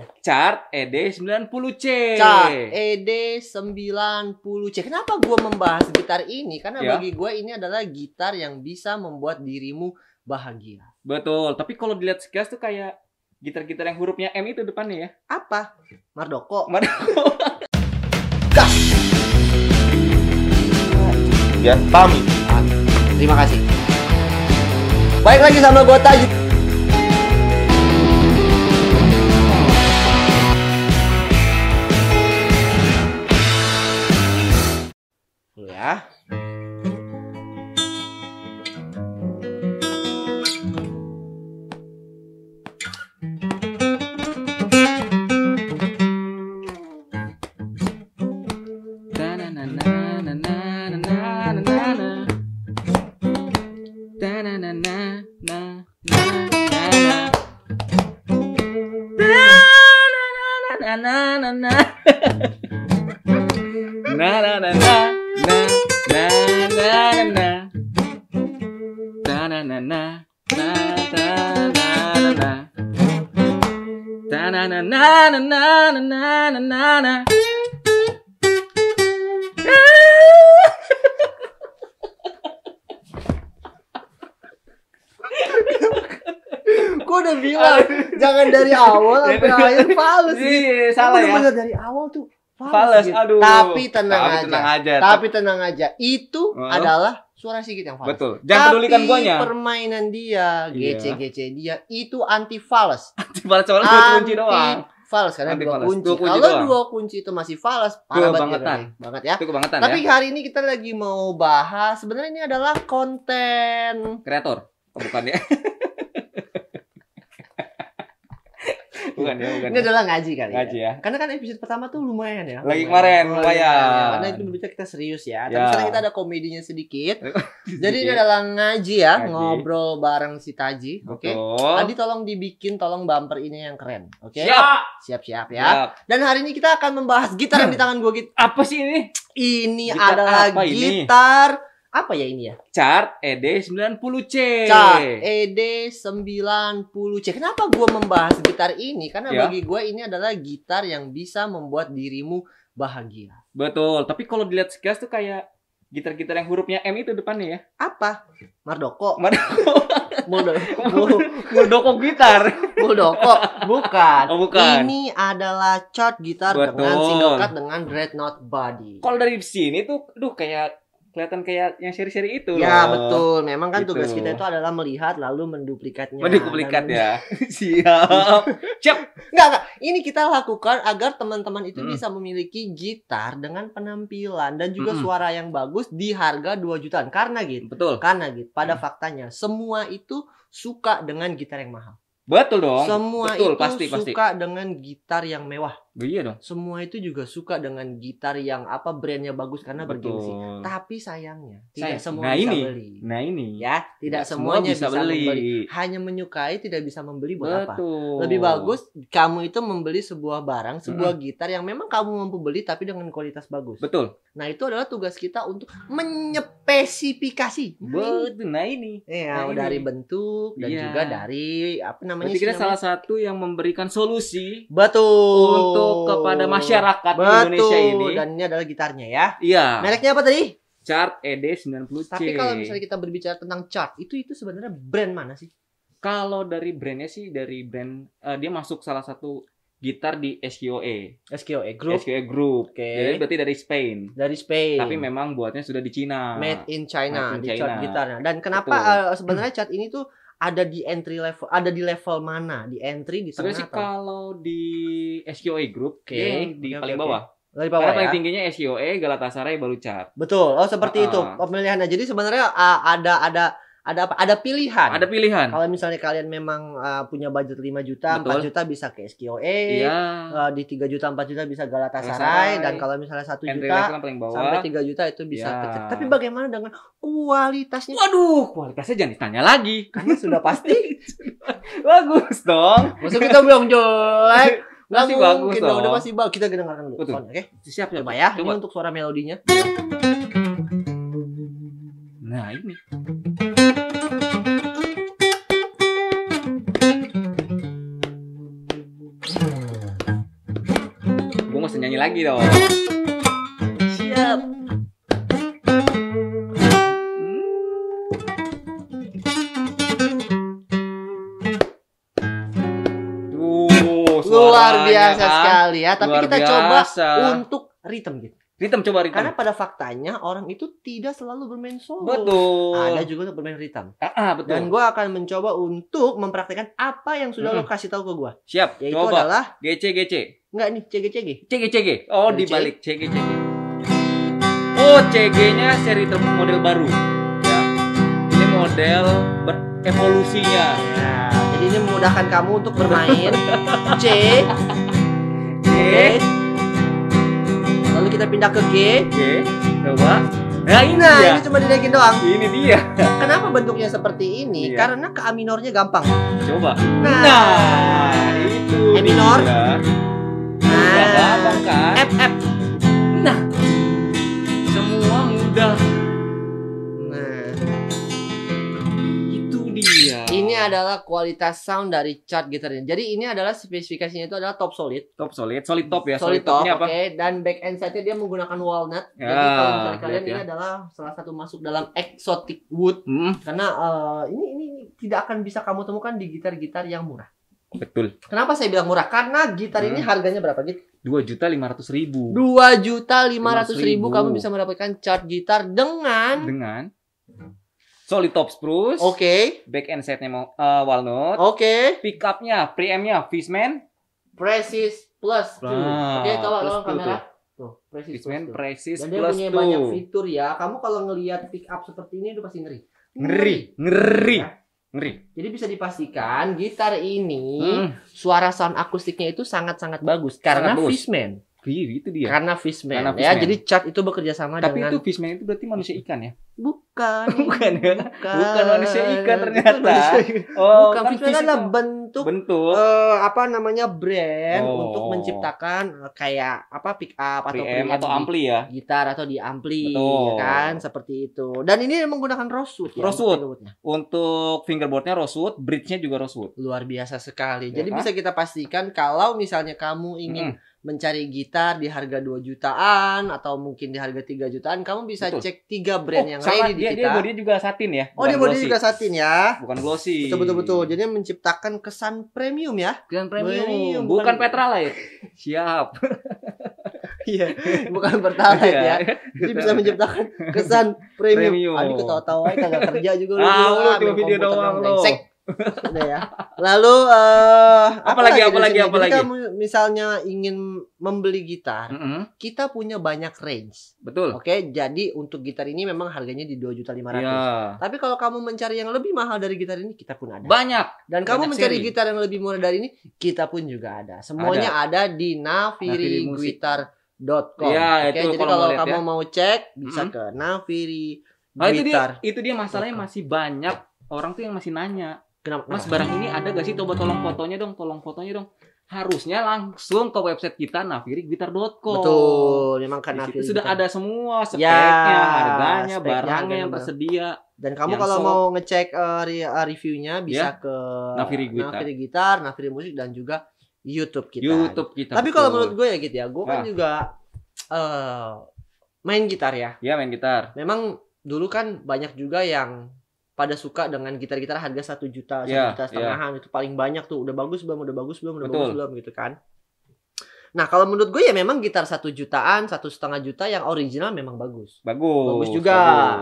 Chart E ED 90C. Chart ED 90C. Kenapa gua membahas gitar ini? Karena Ya. bagi gua ini adalah gitar yang bisa membuat dirimu bahagia. Betul, tapi kalau dilihat sekilas tuh kayak gitar-gitar yang hurufnya M itu depannya ya. Apa? Mardoko. Ya, pamit. Terima kasih. Baik lagi sama gua Taji. Gua udah bilang jangan dari awal sampai akhir fals gitu. Iya, salah ya. bener dari awal tuh fals, Fales, gitu. aduh. Tapi tenang Tapi aja. tenang aja. Tapi tenang aja. Itu Oh. adalah suara Sigit yang fals. Betul. Jangan pedulikan Tapi guanya. permainan dia, Iya. GC-GC dia itu anti fals. Balas soalnya dua kunci doang. Fals karena Anti dua fals. kunci. Dua kunci Kalau doang. dua kunci itu masih fals, parah banget ya, banget ya. Itu kebangetan Tapi ya. hari ini kita lagi mau bahas sebenarnya ini adalah konten Kreator. Oh, bukan ya. bukan ya, bukan. ini adalah ngaji kali Ngaji ya. ya. Karena kan episode pertama tuh lumayan ya. Lagi kemarin, Oh, lumayan. ya. Karena itu berbicara kita serius ya. Tapi Ya. sekarang kita ada komedinya sedikit. Jadi ini adalah ngaji ya, Ngaji. ngobrol bareng si Taji. Oke. Betul. Adi tolong dibikin tolong bumper ini yang keren. Oke. Siap. Siap-siap ya. Siap. Dan hari ini kita akan membahas gitar yang di tangan gue gitu. Apa sih ini? Ini Gitar adalah apa ini? Apa ya ini ya? Chart E ED 90C. Chart ED 90C. Kenapa gue membahas gitar ini? Karena Ya. bagi gue ini adalah gitar yang bisa membuat dirimu bahagia. Betul, tapi kalau dilihat sekilas tuh kayak gitar-gitar yang hurufnya M itu depannya ya. Apa? Mardoko. Mardoko. Muldoko. Mul- Muldoko gitar. Muldoko. Bukan. Oh, bukan. Ini adalah chart gitar dengan Betul. single cut dengan dreadnought body. Kalau dari sini tuh, duh kayak kelihatan kayak yang seri-seri itu Ya loh. betul, memang kan Gitu. tugas kita itu adalah melihat lalu menduplikatnya. Menduplikat Dan- ya. Siap. Siap. Enggak, enggak. Ini kita lakukan agar teman-teman itu Mm. bisa memiliki gitar dengan penampilan dan juga Mm-mm. suara yang bagus di harga 2 jutaan. Karena gitu, Betul. karena gitu, pada Mm. faktanya semua itu suka dengan gitar yang mahal. Betul dong. Semua Betul, itu pasti, pasti. suka dengan gitar yang mewah. Iya dong. Semua itu juga suka dengan gitar yang apa brandnya bagus karena bergengsi. Betul. Tapi sayangnya tidak Sayang. semua Nah, bisa ini. beli. Nah, ini. Ya, tidak, semua semuanya bisa bisa, beli. membeli. Hanya menyukai tidak bisa membeli buat apa? Betul. Lebih bagus kamu itu membeli sebuah barang, sebuah Hmm. gitar yang memang kamu mampu beli tapi dengan kualitas bagus. Betul. Nah, itu adalah tugas kita untuk menyepesifikasi. Betul. Nah, ini. Iya, Nah, ini. dari bentuk dan Iya. juga dari apa namanya? Berarti kita namanya? salah satu yang memberikan solusi Betul. untuk kepada masyarakat Betul. Indonesia ini. Dan ini adalah gitarnya ya. Iya. Mereknya apa tadi? Chart ED 90C. Tapi kalau misalnya kita berbicara tentang chart, itu itu sebenarnya brand mana sih? Kalau dari brandnya sih dari brand eh, dia masuk salah satu gitar di SQOE. SKOE Group SQOE Group. Oke. Jadi berarti dari Spain. dari Spain. Tapi memang buatnya sudah di Cina. made in China Made in di China. chart gitarnya. Dan kenapa Betul. eh, sebenarnya chart ini tuh ada di entry level, ada di level mana? Di entry di tengah sih atau kalau di SQOE Group Oke, dia yang di oke, paling oke, bawah. dari Karena bawah paling ya? tingginya SQOE, Galatasaray baru chart. Betul. Oh, seperti Ah, itu ah. pemilihannya. Jadi sebenarnya ah, ada ada ada apa? Ada pilihan. Ada pilihan. Kalau misalnya kalian memang ah, punya budget 5 juta, 4 Betul. juta bisa ke SKOE. Iya. Ah, di 3 juta 4 juta bisa Galatasaray dan kalau misalnya 1 Entry juta sampai 3 juta itu bisa Ya. kecil. Tapi bagaimana dengan kualitasnya? Waduh, kualitasnya jangan ditanya lagi. Karena sudah pasti Bagus dong. Masa kita bilang jelek? Nggak Masih bagus dong. Udah pasti bagus. Kita dengarkan dulu. Oke. Siap, siap. Coba ya. Ini Coba. untuk suara melodinya. Nah, ini. Usah nyanyi lagi dong. Siap. Duh, Luar suaranya biasa kan. sekali ya. Tapi Luar kita coba biasa. untuk rhythm gitu. Ritme coba ritme. Karena pada faktanya orang itu tidak selalu bermain solo. betul. Ada juga untuk bermain rhythm. Ah, ah, betul. Dan gue akan mencoba untuk mempraktekkan apa yang sudah lo Mm-mm. kasih tahu ke gue. Siap. Yaitu coba. adalah GC GC. Enggak nih CG-CG. CG CG. Oh, CG. dibalik CG CG. Oh, CG-nya seri ter model baru. Ya. Ini model berevolusinya. Ya, jadi ini memudahkan kamu untuk bermain C, Oke. Lalu kita pindah ke G. G. Coba. Nah, ini Nah, ini cuma dinaikin doang. Ini dia. Kenapa bentuknya seperti ini? Iya. Karena ke A minornya gampang. Coba. Nah, Nah, itu E minor. dia. Mudah Nah. gampang kan? F F. Nah, semua mudah. Nah, Itu dia. ini adalah kualitas sound dari chart gitarnya. Jadi ini adalah spesifikasinya itu adalah top solid. top solid, solid top ya. solid top, topnya oke. apa? Dan back end side-nya dia menggunakan walnut. Jadi Ya, kalau misalnya kalian lihat ini ya. adalah salah satu masuk dalam exotic wood Hmm, karena ini, ini ini tidak akan bisa kamu temukan di gitar-gitar yang murah. Betul. Kenapa saya bilang murah? Karena gitar ini Hmm. harganya berapa gitu? Dua juta lima ratus ribu Dua juta lima ratus ribu 500.000. kamu bisa mendapatkan chart gitar dengan dengan solid top spruce, Oke, back end setnya mau eh, walnut, oke, pickupnya, preampnya Fishman, Precis Plus tuh. Ah, Oke, plus tolong two kamera. Tuh, Precis Plus. Fishman tuh. Precis Dan dia plus punya two. banyak fitur ya. Kamu kalau ngelihat pick up seperti ini udah pasti ngeri. Ngeri, ngeri, Ya. Ngeri. Jadi bisa dipastikan gitar ini Hmm, suara sound akustiknya itu sangat-sangat bagus karena bagus. Fishman. Iya, itu dia. Karena Fishman Karena ya. Fishman. Jadi chart itu bekerja sama Tapi dengan itu Fishman itu berarti manusia ikan ya? bukan Bukan ya? bukan, Bukan manusia ikan ternyata. manusia ikan. Oh, bukan kan Fishman fish adalah bentuk bentuk eh, apa namanya brand Oh. untuk menciptakan eh, kayak apa pick up atau preamp atau ampli ya. gitar atau di ampli Betul. ya kan seperti itu dan ini menggunakan rosewood ya Rosewood. untuk fingerboardnya. Rosewood, bridge-nya juga rosewood. luar biasa sekali Ya jadi kan? bisa kita pastikan kalau misalnya kamu ingin Mm-mm. Mencari gitar di harga 2 jutaan atau mungkin di harga 3 jutaan kamu bisa Betul. cek tiga brand yang sama lain di dia, kita dia bodinya juga satin ya. oh dia glossy. juga satin ya bukan glossy. betul betul betul jadi menciptakan kesan premium ya Bukan Premium, premium, bukan- bukan Petralite. Siap. iya bukan pertalite ya Iya. Jadi bisa menciptakan kesan premium. Premium. Aduh ketawa-tawa kagak kerja juga lu. Ah, lu video doang, lu. Brengsek. Udah ya. Lalu eh Apa lagi, apa di lagi, sini? apa Jadi lagi? kamu misalnya ingin membeli gitar, Mm-mm, kita punya banyak range. Betul. Oke, jadi untuk gitar ini memang harganya di 2.500.000. Iya. Tapi kalau kamu mencari yang lebih mahal dari gitar ini, kita pun ada. Banyak. Dan kamu banyak mencari seri. gitar yang lebih murah dari ini, kita pun juga ada. Semuanya ada, di Nafiri Musik. nafiriguitar.com. Iya, Oke, itu jadi kalau kamu ya. mau cek bisa ke Nafiri Nah, itu dia, itu dia masalahnya masih banyak orang tuh yang masih nanya, Kenapa? Mas barang ini ada gak sih? Coba tolong fotonya dong, tolong fotonya dong. Harusnya langsung ke website kita nafirigitar.com. Betul, memang kan Nafiri sudah ada semua Ya, speknya, harganya, speknya, barangnya yang tersedia. Dan kamu kalau soft. mau ngecek eh, reviewnya bisa ke Nafiri Gitar. Nafiri Gitar, Nafiri Musik dan juga YouTube kita. YouTube kita. Tapi kalau menurut gue ya gitu ya, gue kan Ah. juga eh main gitar ya. ya main gitar. Memang dulu kan banyak juga yang pada suka dengan gitar-gitar harga satu juta, satu Ya, juta setengahan itu paling banyak tuh. Udah bagus belum, udah bagus belum, udah Betul. bagus belum gitu kan. Nah kalau menurut gue ya memang gitar satu jutaan, satu setengah juta yang original memang bagus. Bagus. bagus juga.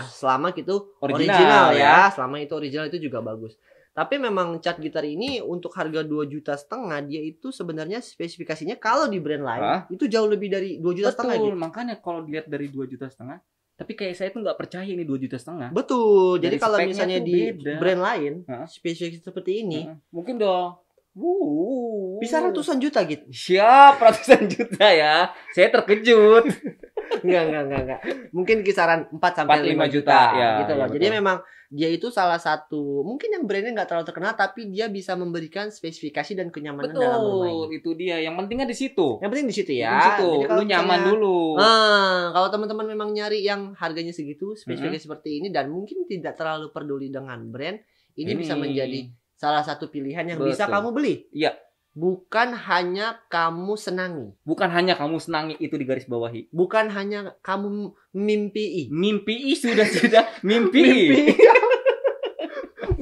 bagus. Selama itu Original, original, ya. ya. selama itu original itu juga bagus. Tapi memang cat gitar ini untuk harga 2 juta setengah dia itu sebenarnya spesifikasinya kalau di brand lain Hah? itu jauh lebih dari 2 juta setengah. Betul, gitu. makanya kalau dilihat dari 2 juta setengah, tapi kayak saya tuh nggak percaya ini 2 juta setengah. Betul. Jadi Dari kalau speknya misalnya di beda. brand lain Hah? spesifikasi seperti ini Heeh. Mungkin dong. Wuh. bisa ratusan juta gitu. Siap ratusan juta ya. Saya terkejut. Enggak, enggak, enggak, enggak. Mungkin kisaran 4 sampai 5 4-5 juta, juta, ya, gitu loh. ya, Jadi memang dia itu salah satu mungkin yang brandnya nggak terlalu terkenal tapi dia bisa memberikan spesifikasi dan kenyamanan dalam bermain. Betul, itu dia. Yang pentingnya di situ. Yang penting di situ ya. Di situ. Jadi Lu nyaman misalnya- dulu. Ah, kalau teman-teman memang nyari yang harganya segitu, spesifikasi Mm-hmm. seperti ini dan mungkin tidak terlalu peduli dengan brand, ini, Ini. bisa menjadi salah satu pilihan yang bisa Betul. kamu beli. Iya. Bukan hanya kamu senangi, Bukan hanya kamu senangi itu di garis bawahi. bukan hanya kamu mimpii. Mimpi sudah sudah mimpi. Mimpi,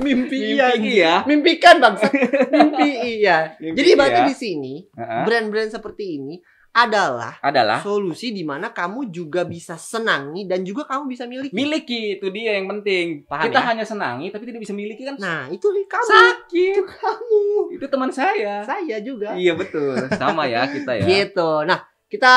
Mimpi ya. Mimpikan bangsa. Mimpi iya. Mimpi Jadi ibaratnya iya. di sini brand-brand seperti ini adalah Adalah solusi di mana kamu juga bisa senangi dan juga kamu bisa miliki. miliki itu dia yang penting. Paham Kita ya? hanya senangi tapi tidak bisa miliki kan Nah, itu kamu. sakit. kamu. Itu teman saya. Saya juga. Iya betul. Sama ya kita ya. Gitu. Nah, kita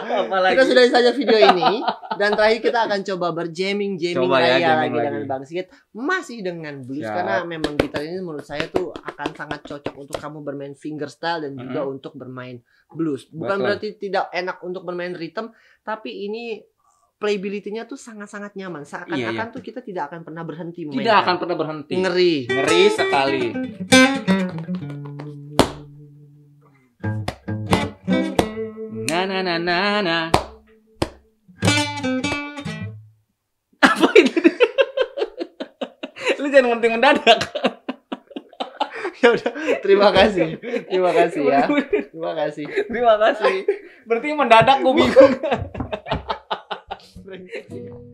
Apalagi. kita sudahi saja video ini dan terakhir kita akan coba berjamming jamming Coba ya, raya lagi lagi. dengan Bang Sigit masih dengan blues Siap. karena memang gitar ini menurut saya tuh akan sangat cocok untuk kamu bermain fingerstyle dan juga Mhm. untuk bermain blues. Bukan Betul. berarti tidak enak untuk bermain rhythm, tapi ini playability-nya tuh sangat-sangat nyaman. Seakan-akan Iya, iya. tuh kita tidak akan pernah berhenti Tidak memainkan. akan pernah berhenti. ngeri. Ngeri sekali. Na na na na na. Apa itu? Lu jangan ngerti mendadak. ya udah, terima kasih. Terima kasih ya. Terima kasih. Terima kasih. Berarti mendadak gue bingung.